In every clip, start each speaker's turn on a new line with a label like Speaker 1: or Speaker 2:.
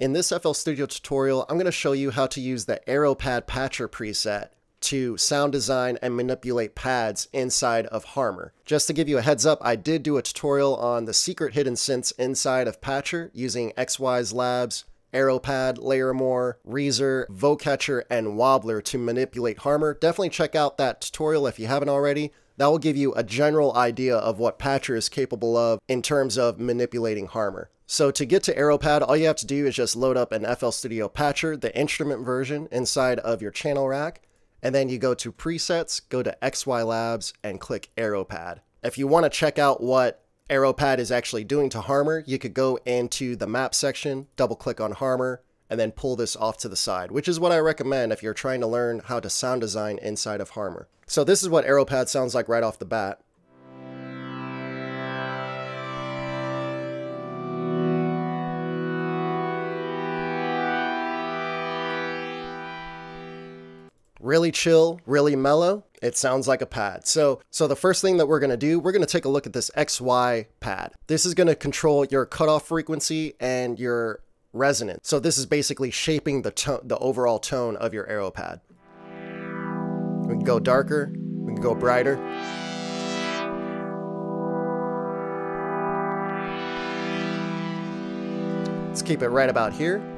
Speaker 1: In this FL Studio tutorial, I'm going to show you how to use the AeroPad Patcher preset to sound design and manipulate pads inside of Harmor. Just to give you a heads up, I did do a tutorial on the secret hidden synths inside of Patcher using XWise Labs, AeroPad, Layer Reezer, Vocatcher, and Wobbler to manipulate Harmor. Definitely check out that tutorial if you haven't already. That will give you a general idea of what Patcher is capable of in terms of manipulating Harmor. So to get to AeroPad, all you have to do is just load up an FL Studio Patcher, the instrument version, inside of your channel rack, and then you go to Presets, go to XY Labs, and click AeroPad. If you want to check out what AeroPad is actually doing to Harmor, you could go into the map section, double click on Harmor, and then pull this off to the side, which is what I recommend if you're trying to learn how to sound design inside of Harmor. So this is what AeroPad sounds like right off the bat. Really chill, really mellow. It sounds like a pad. So, so the first thing that we're gonna do, we're gonna take a look at this XY pad. This is gonna control your cutoff frequency and your resonance. So this is basically shaping the tone, the overall tone of your AeroPad. We can go darker, we can go brighter. Let's keep it right about here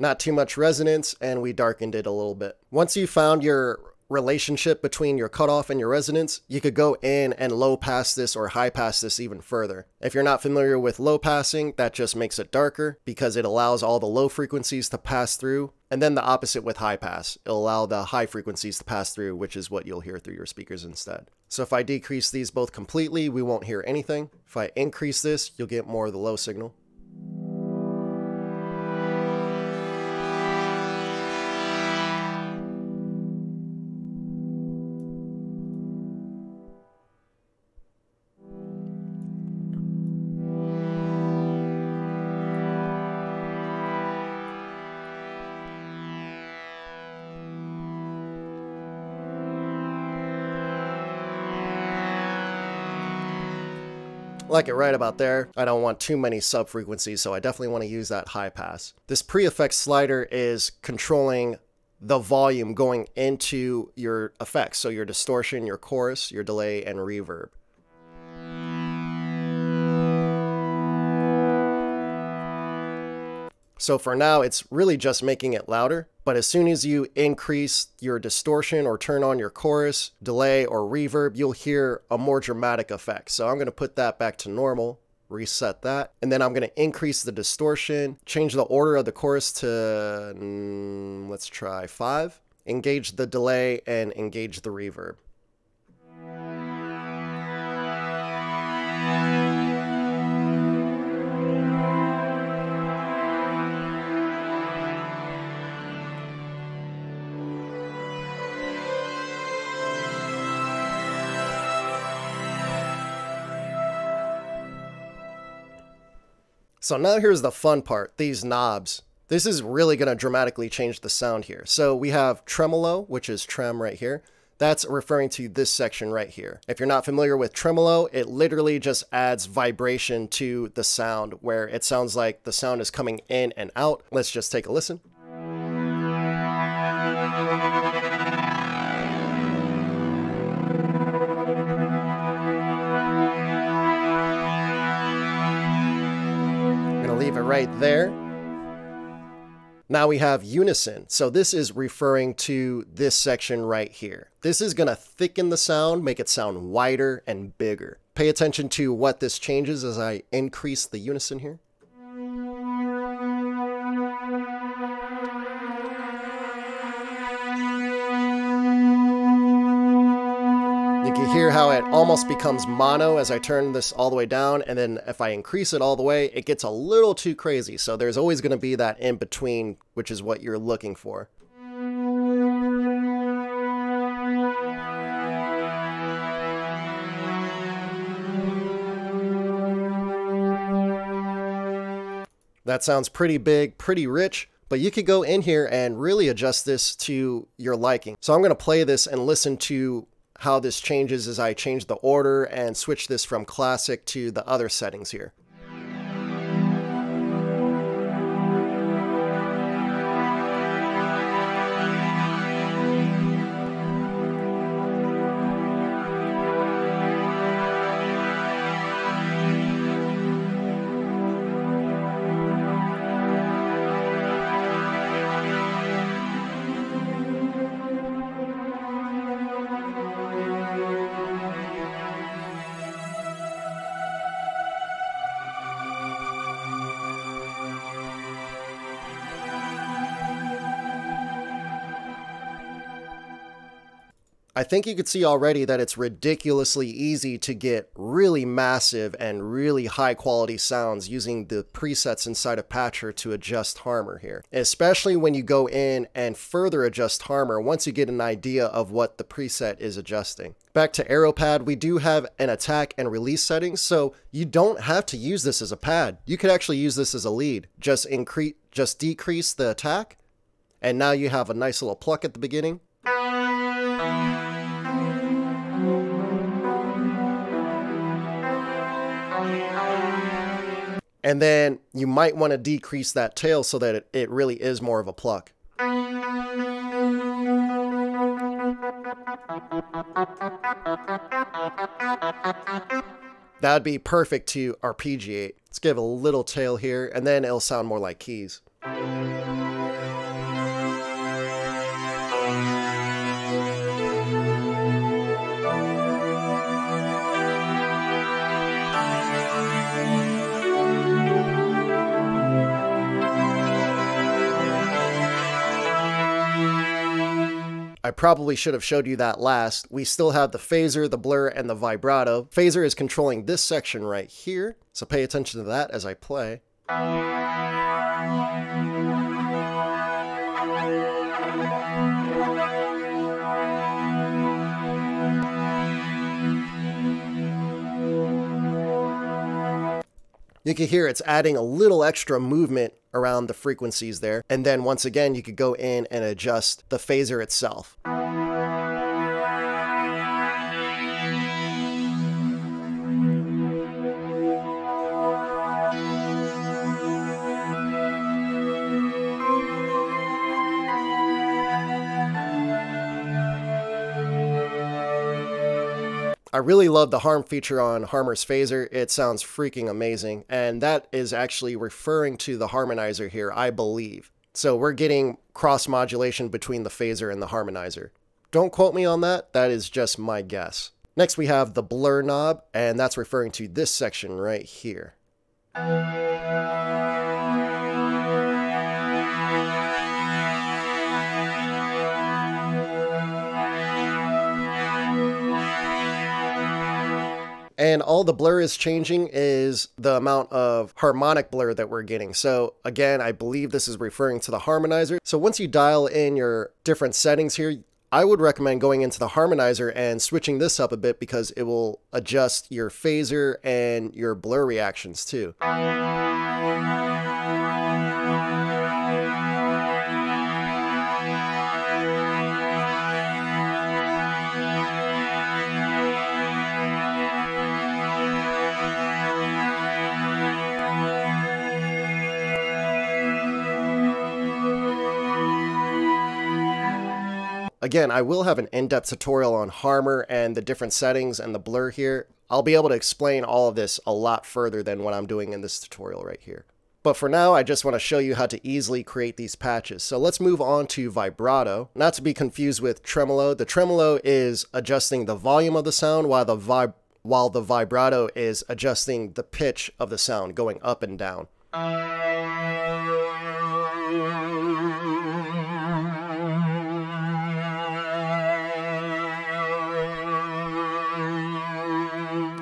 Speaker 1: not too much resonance, and we darkened it a little bit. Once you found your relationship between your cutoff and your resonance, you could go in and low pass this or high pass this even further. If you're not familiar with low passing, that just makes it darker because it allows all the low frequencies to pass through. And then the opposite with high pass. It'll allow the high frequencies to pass through, which is what you'll hear through your speakers instead. So if I decrease these both completely, we won't hear anything. If I increase this, you'll get more of the low signal. Like it right about there. I don't want too many sub frequencies, so I definitely want to use that high pass. This pre-effect slider is controlling the volume going into your effects. So your distortion, your chorus, your delay, and reverb. So for now, it's really just making it louder. But as soon as you increase your distortion or turn on your chorus, delay, or reverb, you'll hear a more dramatic effect. So I'm going to put that back to normal, reset that, and then I'm going to increase the distortion, change the order of the chorus to, mm, let's try five, engage the delay, and engage the reverb. So now here's the fun part, these knobs. This is really going to dramatically change the sound here. So we have tremolo, which is trem right here. That's referring to this section right here. If you're not familiar with tremolo, it literally just adds vibration to the sound where it sounds like the sound is coming in and out. Let's just take a listen. Right there. Now we have unison. So this is referring to this section right here. This is to thicken the sound, make it sound wider and bigger. Pay attention to what this changes as I increase the unison here. Hear how it almost becomes mono as I turn this all the way down, and then if I increase it all the way, it gets a little too crazy. So there's always going to be that in between, which is what you're looking for. That sounds pretty big, pretty rich, but you could go in here and really adjust this to your liking. So I'm going to play this and listen to how this changes as I change the order and switch this from classic to the other settings here. I think you could see already that it's ridiculously easy to get really massive and really high quality sounds using the presets inside of Patcher to adjust Harmor here, especially when you go in and further adjust Harmor once you get an idea of what the preset is adjusting. Back to AeroPad, we do have an attack and release setting, so you don't have to use this as a pad. You could actually use this as a lead. Just increase, just decrease the attack, and now you have a nice little pluck at the beginning. And then you might want to decrease that tail so that it, it really is more of a pluck. That'd be perfect to arpeggiate. Let's give a little tail here, and then it'll sound more like keys. I probably should have showed you that last. We still have the phaser, the blur, and the vibrato. Phaser is controlling this section right here, so pay attention to that as I play. You can hear it's adding a little extra movement around the frequencies there. And then once again, you could go in and adjust the phaser itself. I really love the harm feature on Harmor's phaser. It sounds freaking amazing. And that is actually referring to the harmonizer here, I believe. So we're getting cross modulation between the phaser and the harmonizer. Don't quote me on that, that is just my guess. Next we have the blur knob, and that's referring to this section right here. And all the blur is changing is the amount of harmonic blur that we're getting. So again, I believe this is referring to the harmonizer. So once you dial in your different settings here, I would recommend going into the harmonizer and switching this up a bit because it will adjust your phaser and your blur reactions too. Again, I will have an in-depth tutorial on Harmor and the different settings and the blur here. I'll be able to explain all of this a lot further than what I'm doing in this tutorial right here. But for now, I just want to show you how to easily create these patches. So let's move on to vibrato. Not to be confused with tremolo. The tremolo is adjusting the volume of the sound while the vib while the vibrato is adjusting the pitch of the sound going up and down.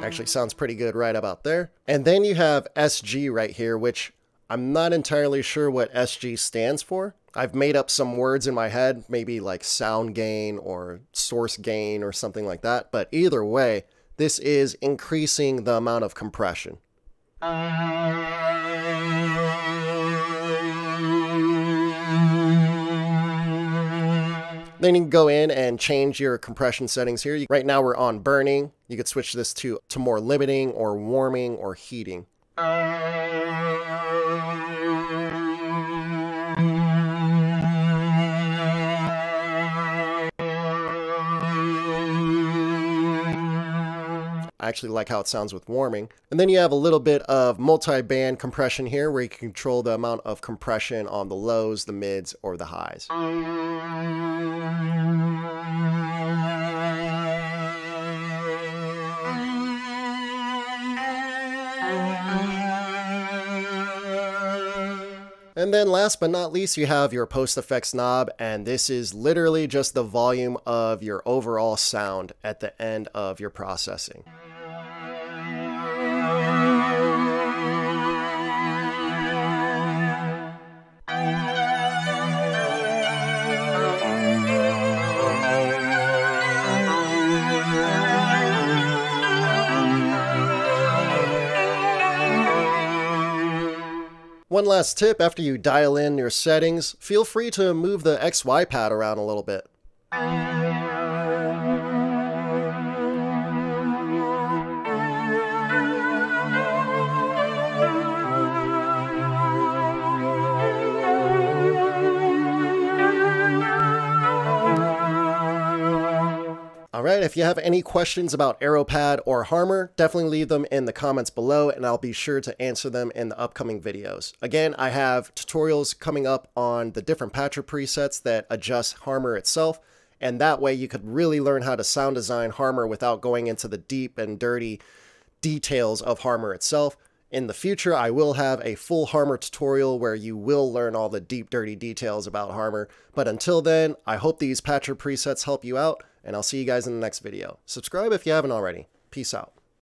Speaker 1: Actually sounds pretty good right about there. And then you have SG right here, which I'm not entirely sure what SG stands for. I've made up some words in my head, maybe like sound gain or source gain or something like that. But either way, this is increasing the amount of compression. Then you can go in and change your compression settings here. Right now we're on burning. You could switch this to, to more limiting or warming or heating. Actually like how it sounds with warming. And then you have a little bit of multi-band compression here where you can control the amount of compression on the lows, the mids, or the highs. And then last but not least, you have your post effects knob, and this is literally just the volume of your overall sound at the end of your processing. One last tip after you dial in your settings, feel free to move the XY pad around a little bit. If you have any questions about AeroPad or Harmor, definitely leave them in the comments below and I'll be sure to answer them in the upcoming videos. Again, I have tutorials coming up on the different patcher presets that adjust Harmor itself, and that way you could really learn how to sound design Harmor without going into the deep and dirty details of Harmor itself. In the future, I will have a full Harmor tutorial where you will learn all the deep, dirty details about Harmor. But until then, I hope these patcher presets help you out, and I'll see you guys in the next video. Subscribe if you haven't already. Peace out.